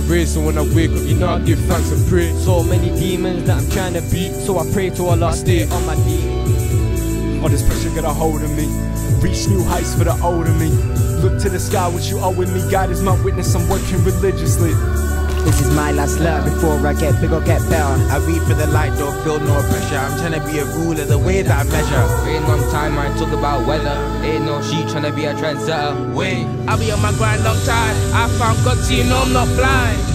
day, so when I wake up, you know I give thanks and pray. So many demons that I'm trying to beat, so I pray to Allah, stay on my feet. All this pressure got a hold of me. Reach new heights for the older me. Look to the sky, what you owe with me. God is my witness, I'm working religiously. This is my last love before I get big or get better. I read for the light, don't feel no pressure. I'm trying to be a ruler the way that I measure. Ain't on time, I talk about weather. Ain't no she trying to be a trendsetter. Wait, I'll be on my grind long time. I found God, so you know I'm not blind.